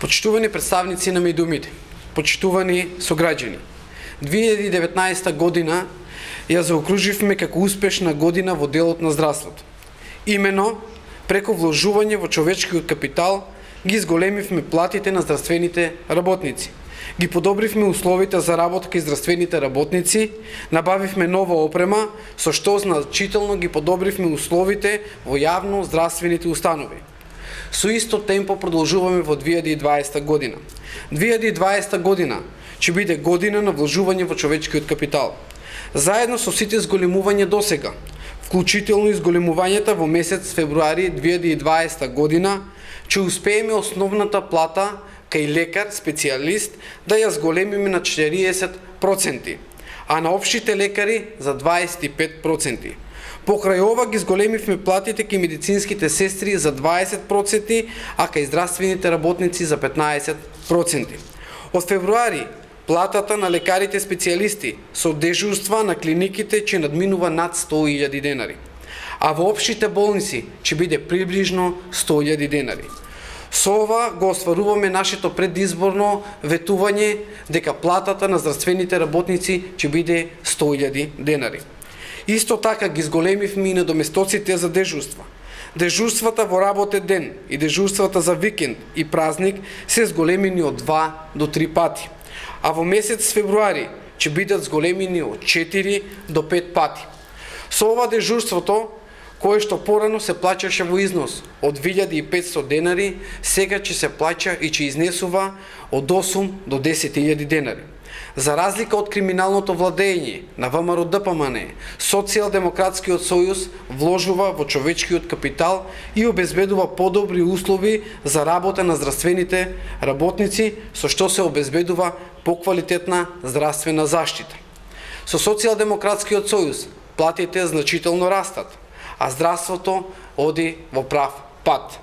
Почитувани представници на медиумите, почитувани сограѓани, 2019 година ја заокруживме како успешна година во делот на здравството. Имено, преку вложување во човечкиот капитал, ги изголемивме платите на здравствените работници. Ги подобривме условите за работа кај здравствените работници, набавивме нова опрема, со што значително ги подобривме условите во јавно здравствените установи. Со исто темпо продолжуваме во 2020 година. 2020 година ќе биде година на вложување во човечкиот капитал. Заедно со сите зголемување досега, вклучително и зголемувањата во месец февруари 2020 година, ќе успееме основната плата кај лекар, специјалист, да ја зголемиме на 40%, а на општите лекари за 25%. Покрај ова ги зголемивме платите кај медицинските сестри за 20%, а кај здравствените работници за 15%. Од февруари платата на лекарите специјалисти со дежурства на клиниките ќе надминува над 100.000 денари, а во општите болници ќе биде приближно 100.000 денари. Со ова го остваруваме нашето предизборно ветување дека платата на здравствените работници ќе биде 100.000 денари. Исто така ги зголемивме и недоместоците за дежурства. Дежурствата во работен ден и дежурствата за викенд и празник се зголемени од 2 до 3 пати, а во месец февруари ќе бидат зголемени од 4 до 5 пати. Со ова дежурството, кое што порано се плаќаше во износ од 2500 денари, сега ќе се плаќа и ќе изнесува од 8 до 10.000 денари. За разлика од криминалното владење на ВМРО ДПМН, Социјалдемократскиот сојуз вложува во човечкиот капитал и обезбедува подобри услови за работа на здравствените работници, со што се обезбедува поквалитетна здравствена заштита. Со Социјалдемократскиот сојуз платите значително растат, а здравството оди во прав пат.